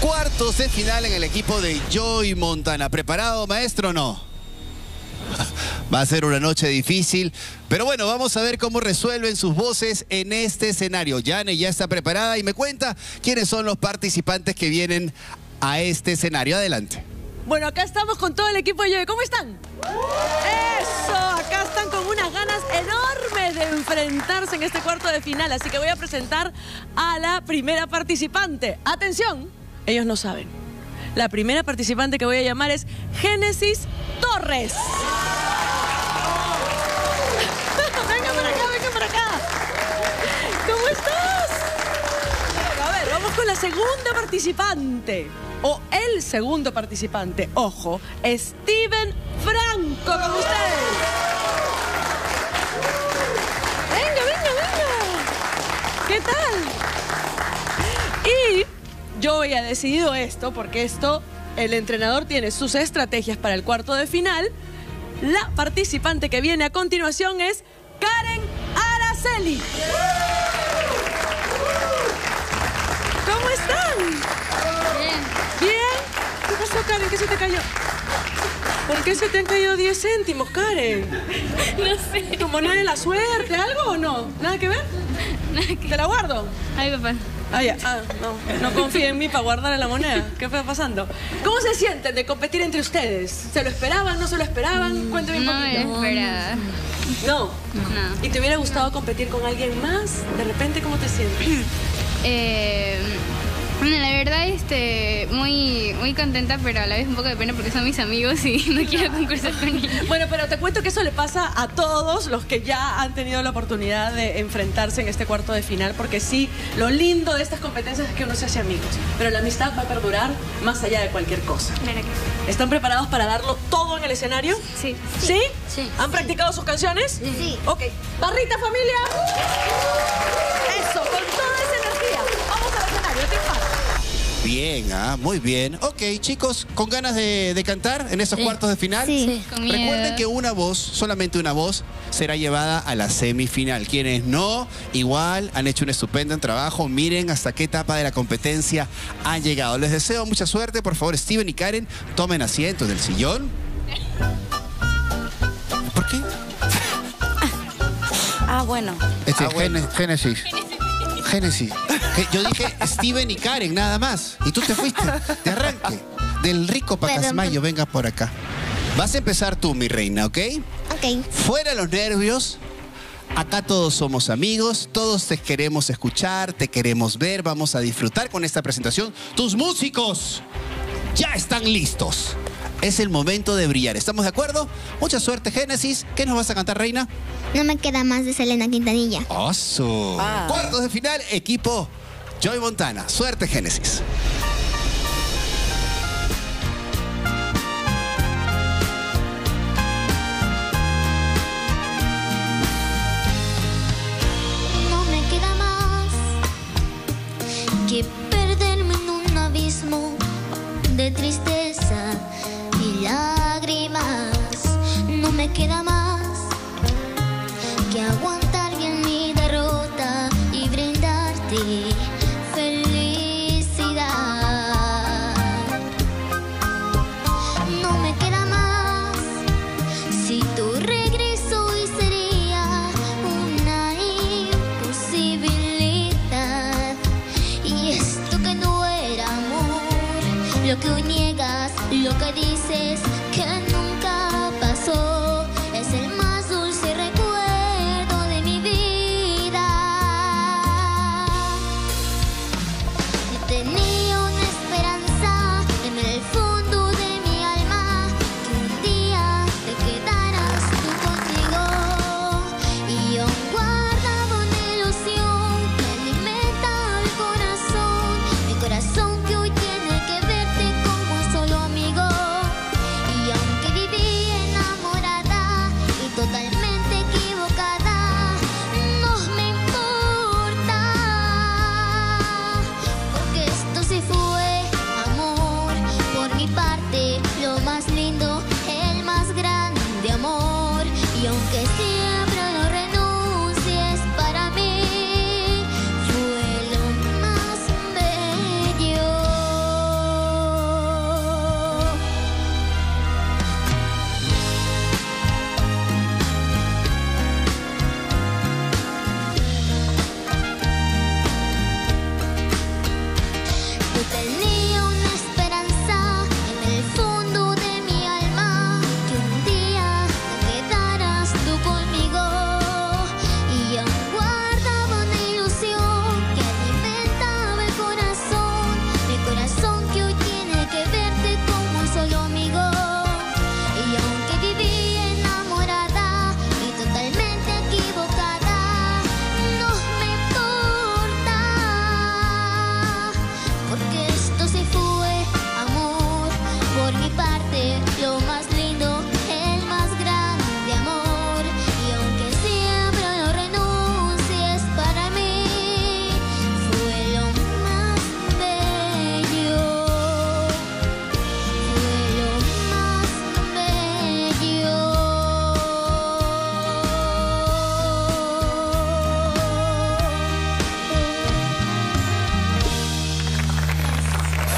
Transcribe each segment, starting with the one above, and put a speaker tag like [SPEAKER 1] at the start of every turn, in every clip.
[SPEAKER 1] Cuartos de final en el equipo de Joy Montana. ¿Preparado, maestro, o no? Va a ser una noche difícil, pero bueno, vamos a ver cómo resuelven sus voces en este escenario. Yane ya está preparada y me cuenta quiénes son los participantes que vienen a este escenario. Adelante.
[SPEAKER 2] Bueno, acá estamos con todo el equipo de Joy. ¿Cómo están? Eso, acá están con unas ganas enormes de enfrentarse en este cuarto de final. Así que voy a presentar a la primera participante. Atención, ellos no saben. La primera participante que voy a llamar es Génesis Torres. venga para acá, venga para acá. ¿Cómo estás? A ver, vamos con la segunda participante. O el segundo participante. Ojo, Steven Franco con ustedes. Venga, venga, venga. ¿Qué tal? Yo había decidido esto porque esto, el entrenador tiene sus estrategias para el cuarto de final. La participante que viene a continuación es Karen Araceli. ¿Cómo están?
[SPEAKER 3] Bien.
[SPEAKER 2] ¿Bien? ¿Qué pasó, Karen? ¿Qué se te cayó? ¿Por qué se te han caído 10 céntimos, Karen?
[SPEAKER 3] No sé.
[SPEAKER 2] ¿Tu moneda de la suerte, algo o no? ¿Nada que ver?
[SPEAKER 3] Nada que-
[SPEAKER 2] ¿Te la guardo?
[SPEAKER 3] Ay, papá.
[SPEAKER 2] Ah, ya. Ah, no. No confía en mí para guardar la moneda. ¿Qué fue pasando? ¿Cómo se sienten de competir entre ustedes? ¿Se lo esperaban? ¿No se lo esperaban? Cuéntame un
[SPEAKER 3] No
[SPEAKER 2] poquito.
[SPEAKER 3] esperaba.
[SPEAKER 2] No.
[SPEAKER 3] No.
[SPEAKER 2] ¿Y te hubiera gustado competir con alguien más? De repente, ¿cómo te sientes?
[SPEAKER 3] Eh, bueno, la verdad, este, muy, muy contenta, pero a la vez un poco de pena porque son mis amigos y no quiero concursar con ellos.
[SPEAKER 2] Bueno, pero te cuento que eso le pasa a todos los que ya han tenido la oportunidad de enfrentarse en este cuarto de final, porque sí, lo lindo de estas competencias es que uno se hace amigos, pero la amistad va a perdurar más allá de cualquier cosa.
[SPEAKER 3] Claro que
[SPEAKER 2] ¿Están preparados para darlo todo en el escenario?
[SPEAKER 3] sí.
[SPEAKER 2] ¿Sí?
[SPEAKER 3] Sí.
[SPEAKER 2] ¿Han practicado sus canciones?
[SPEAKER 3] Sí.
[SPEAKER 2] Ok. ¡Barrita, familia! Eso, con toda esa energía. Vamos al escenario, te falta.
[SPEAKER 1] Bien, ah, muy bien. Ok, chicos, ¿con ganas de, de cantar en esos cuartos de final?
[SPEAKER 3] Sí. Con miedo.
[SPEAKER 1] Recuerden que una voz, solamente una voz, será llevada a la semifinal. Quienes no, igual han hecho un estupendo trabajo. Miren hasta qué etapa de la competencia han llegado. Les deseo mucha suerte. Por favor, Steven y Karen, tomen asiento en el sillón. ¿Por qué?
[SPEAKER 4] Ah, bueno.
[SPEAKER 1] Este,
[SPEAKER 5] Ah, bueno.
[SPEAKER 1] Gene- Génesis. Génesis. Que Yo dije Steven y Karen, nada más. Y tú te fuiste de arranque. Del rico Pacasmayo, venga por acá. Vas a empezar tú, mi reina, ¿ok?
[SPEAKER 4] Ok.
[SPEAKER 1] Fuera los nervios. Acá todos somos amigos, todos te queremos escuchar, te queremos ver, vamos a disfrutar con esta presentación. Tus músicos ya están listos. Es el momento de brillar, ¿estamos de acuerdo? Mucha suerte, Génesis. ¿Qué nos vas a cantar, reina?
[SPEAKER 4] No me queda más de Selena Quintanilla.
[SPEAKER 1] Oso. Cuartos de final, equipo Joy Montana. Suerte, Génesis.
[SPEAKER 6] No me queda más que perderme en un abismo de tristeza y lágrimas. No me queda más lo que niegas, lo que dices que nunca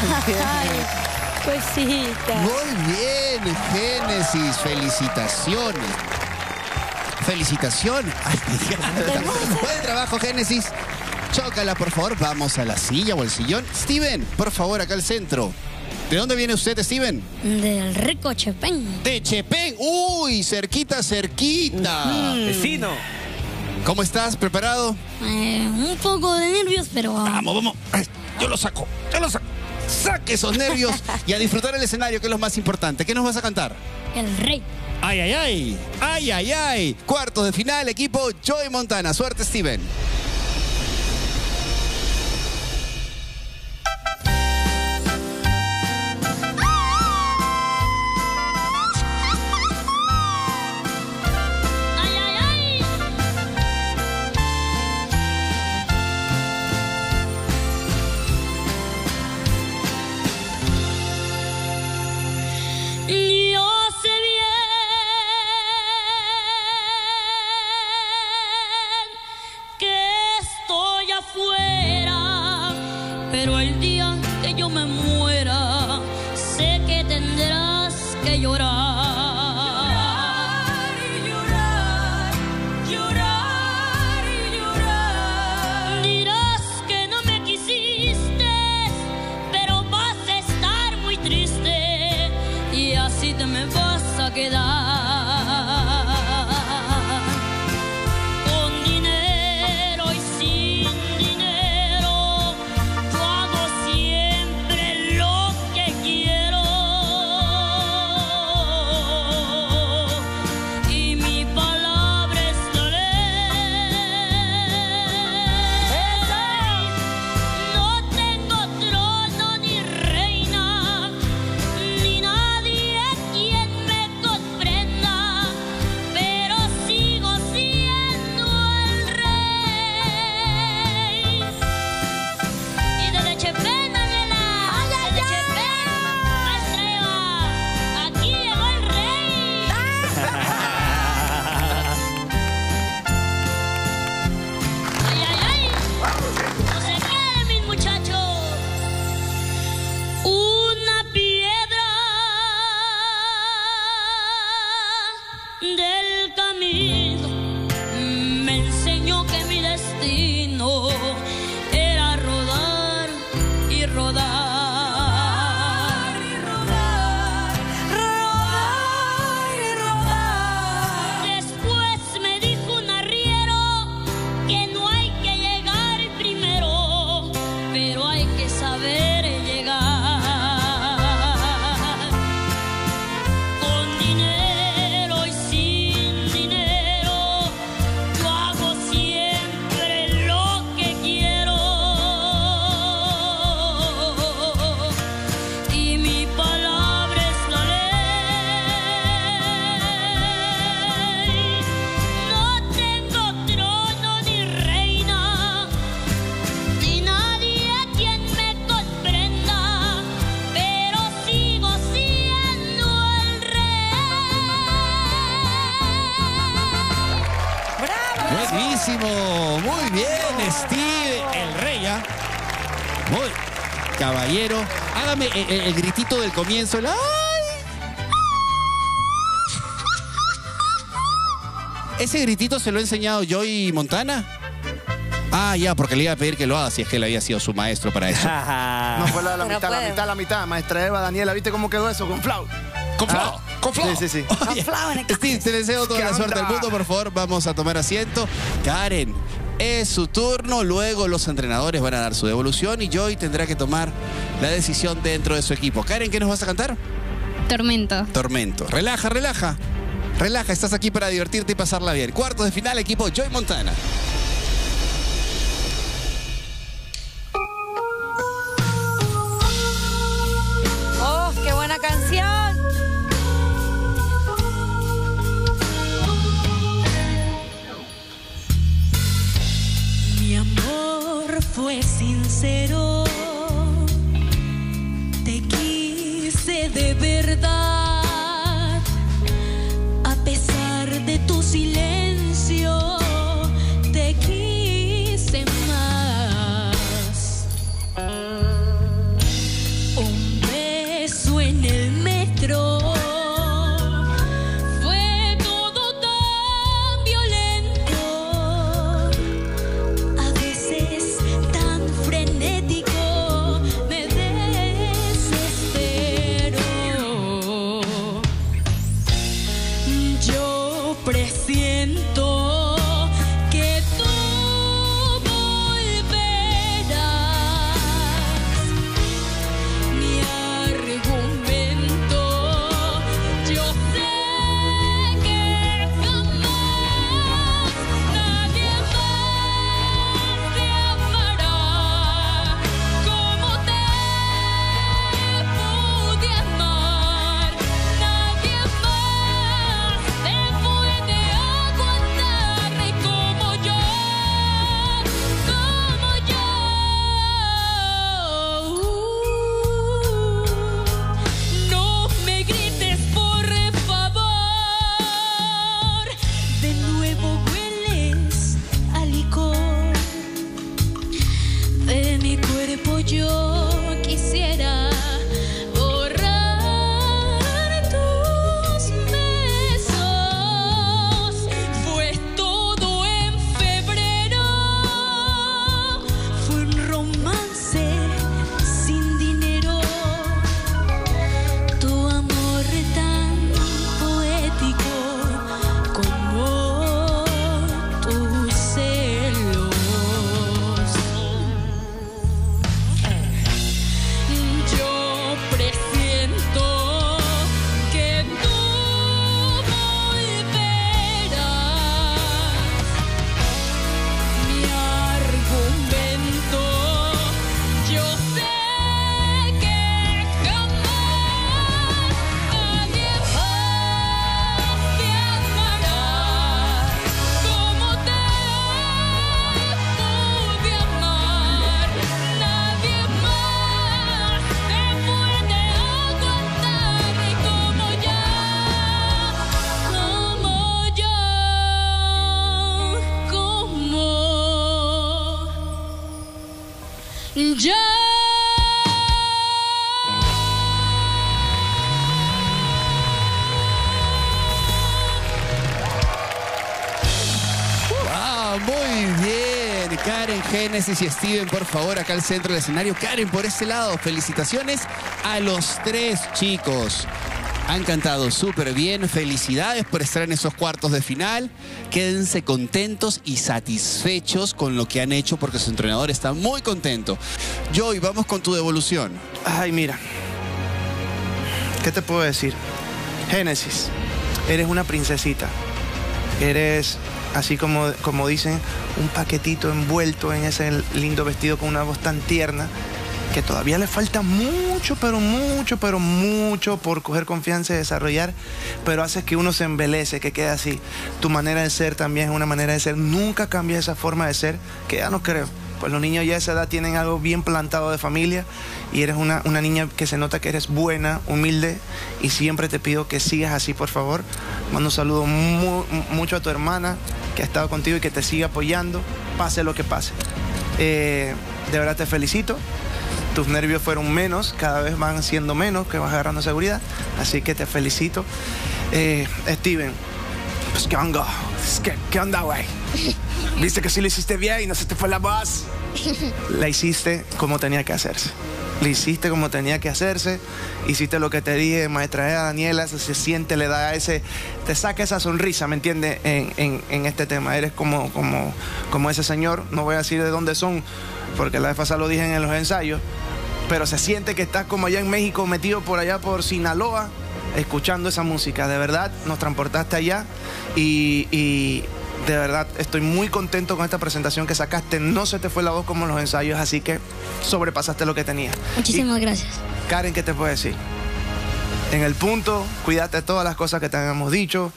[SPEAKER 7] Cosita.
[SPEAKER 4] Muy bien, Génesis, felicitaciones. Felicitaciones. Buen trabajo, Génesis. Chócala, por favor. Vamos a la silla o al sillón. Steven, por favor, acá al centro. ¿De dónde viene usted, Steven?
[SPEAKER 8] Del rico Chepén.
[SPEAKER 4] De Chepén. Uy, cerquita, cerquita.
[SPEAKER 1] Vecino.
[SPEAKER 4] ¿Cómo estás? ¿Preparado?
[SPEAKER 8] Eh, un poco de nervios, pero
[SPEAKER 4] Vamos, vamos. Ay, Yo lo saco. Yo lo saco. Saque esos nervios y a disfrutar el escenario, que es lo más importante. ¿Qué nos vas a cantar?
[SPEAKER 8] el rey.
[SPEAKER 4] Ay, ay, ay. Ay, ay, ay. Cuartos de final, equipo Joy Montana. Suerte, Steven. Hágame el, el- el gritito del comienzo. el ¡Ay! ¿Ese gritito se lo ha enseñado Joy Montana? Ah, ya, porque le iba a pedir que lo haga si es que él había sido su maestro para eso.
[SPEAKER 9] No fue la, la
[SPEAKER 7] Pero
[SPEAKER 9] mitad, la mitad, la mitad. Maestra Eva, Daniela, ¿viste cómo quedó eso con Flau?
[SPEAKER 4] ¡Con flow!
[SPEAKER 9] Ah,
[SPEAKER 4] ¡Con flow!
[SPEAKER 9] Sí, sí, sí.
[SPEAKER 4] Oye, Steve, te deseo toda
[SPEAKER 9] ¿Qué
[SPEAKER 4] la suerte del mundo, por favor. Vamos a tomar asiento. Karen, es su turno. Luego los entrenadores van a dar su devolución y Joy tendrá que tomar la decisión dentro de su equipo. Karen, ¿qué nos vas a cantar?
[SPEAKER 3] Tormento.
[SPEAKER 4] Tormento. Relaja, relaja. Relaja, estás aquí para divertirte y pasarla bien. Cuartos de final, equipo Joy Montana.
[SPEAKER 1] Génesis y Steven, por favor, acá al centro del escenario. Karen, por este lado, felicitaciones a los tres chicos. Han cantado súper bien, felicidades por estar en esos cuartos de final. Quédense contentos y satisfechos con lo que han hecho porque su entrenador está muy contento. Joy, vamos con tu devolución.
[SPEAKER 9] Ay, mira. ¿Qué te puedo decir? Génesis, eres una princesita. Eres, así como, como dicen, un paquetito envuelto en ese lindo vestido con una voz tan tierna que todavía le falta mucho, pero mucho, pero mucho por coger confianza y desarrollar, pero haces que uno se embelece, que quede así. Tu manera de ser también es una manera de ser. Nunca cambia esa forma de ser, que ya no creo. Pues los niños ya a esa edad tienen algo bien plantado de familia y eres una, una niña que se nota que eres buena, humilde y siempre te pido que sigas así, por favor. Mando un saludo mu- mucho a tu hermana que ha estado contigo y que te sigue apoyando, pase lo que pase. Eh, de verdad te felicito. Tus nervios fueron menos, cada vez van siendo menos, que vas agarrando seguridad. Así que te felicito. Eh, Steven, pues qué onda, ¿Qué, qué onda, güey? Viste que sí lo hiciste bien y no se te fue la voz. La hiciste como tenía que hacerse. La hiciste como tenía que hacerse. Hiciste lo que te dije, maestra Eda, Daniela, se, se siente, le da ese, te saca esa sonrisa, ¿me entiendes? En, en- en este tema. Eres como, como, como ese señor, no voy a decir de dónde son, porque la vez pasada lo dije en los ensayos, pero se siente que estás como allá en México, metido por allá por Sinaloa, escuchando esa música. De verdad, nos transportaste allá y, y de verdad estoy muy contento con esta presentación que sacaste. No se te fue la voz como en los ensayos, así que sobrepasaste lo que tenías.
[SPEAKER 4] Muchísimas gracias.
[SPEAKER 9] Karen, ¿qué te puedo decir? En el punto, cuídate de todas las cosas que te hemos dicho.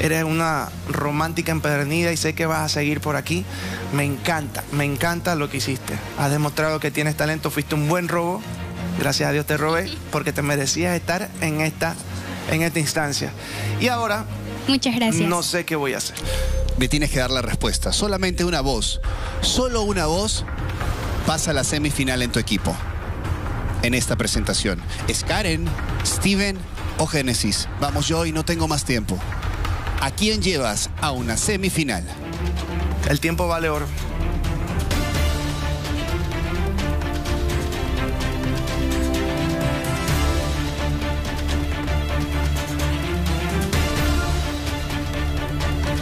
[SPEAKER 9] Eres una romántica empedernida y sé que vas a seguir por aquí. Me encanta, me encanta lo que hiciste. Has demostrado que tienes talento, fuiste un buen robo. Gracias a Dios te robé porque te merecías estar en esta, en esta instancia. Y ahora
[SPEAKER 3] Muchas gracias.
[SPEAKER 9] no sé qué voy a hacer.
[SPEAKER 1] Me tienes que dar la respuesta. Solamente una voz. Solo una voz pasa a la semifinal en tu equipo. En esta presentación. ¿Es Karen, Steven o Génesis? Vamos, yo y no tengo más tiempo. ¿A quién llevas a una semifinal?
[SPEAKER 9] El tiempo vale oro.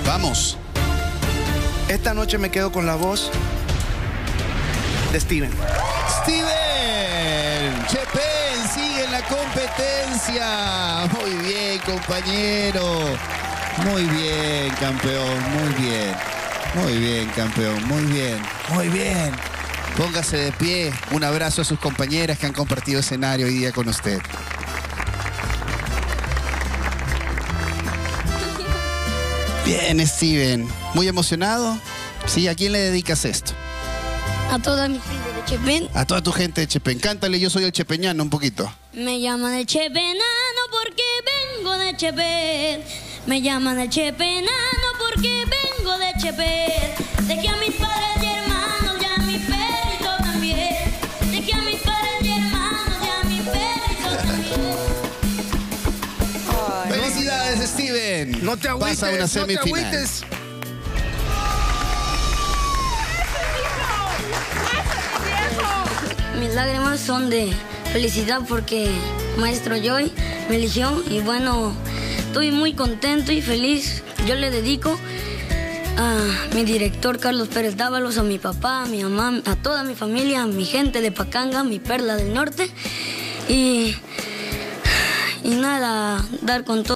[SPEAKER 1] Vamos.
[SPEAKER 9] Esta noche me quedo con la voz de Steven.
[SPEAKER 1] Steven Chepen sigue en la competencia. Muy bien, compañero. Muy bien, campeón. Muy bien. Muy bien, campeón. Muy bien. Muy bien. Póngase de pie. Un abrazo a sus compañeras que han compartido escenario hoy día con usted. Bien, Steven. ¿Muy emocionado? Sí, ¿a quién le dedicas esto?
[SPEAKER 4] A toda mi gente de Chepén,
[SPEAKER 1] A toda tu gente de Chepen. Cántale, yo soy el chepeñano un poquito.
[SPEAKER 4] me llaman el Chepenano porque vengo de Chepén. Me llaman el Chepenano porque vengo de Chepén. Dejé a mis padres y hermanos y a mi perrito también. Dejé a mis padres y hermanos y a mi perrito también.
[SPEAKER 1] ¡Felicidades, Steven!
[SPEAKER 9] No te agüites,
[SPEAKER 1] Pasa a una
[SPEAKER 9] no te
[SPEAKER 1] semifinal.
[SPEAKER 9] agüites.
[SPEAKER 4] Mis lágrimas son de felicidad porque Maestro Joy me eligió y bueno, estoy muy contento y feliz. Yo le dedico a mi director Carlos Pérez Dávalos, a mi papá, a mi mamá, a toda mi familia, a mi gente de Pacanga, mi perla del norte y, y nada, dar con todo.